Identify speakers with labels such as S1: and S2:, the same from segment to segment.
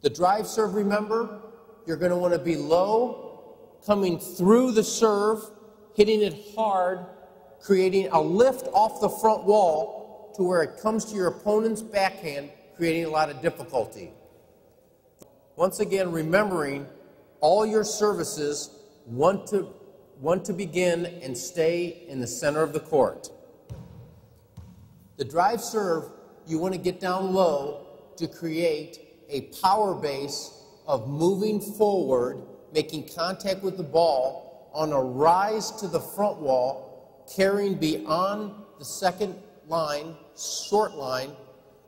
S1: The drive serve, remember, you're going to want to be low, coming through the serve, hitting it hard, creating a lift off the front wall to where it comes to your opponent's backhand, creating a lot of difficulty. Once again, remembering all your services want to, want to begin and stay in the center of the court. The drive serve, you want to get down low to create a power base of moving forward, making contact with the ball on a rise to the front wall, carrying beyond the second line, short line,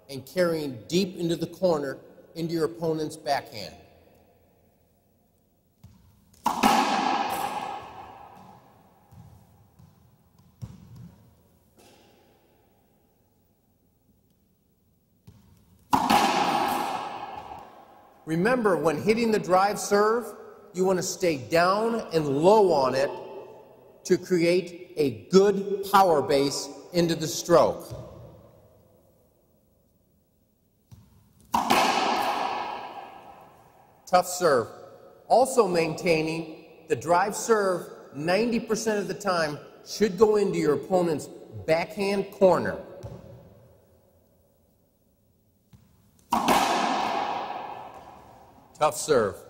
S1: and carrying deep into the corner into your opponent's backhand. Remember, when hitting the drive serve, you want to stay down and low on it to create a good power base into the stroke. Tough serve. Also maintaining the drive serve 90% of the time should go into your opponent's backhand corner. Tough serve.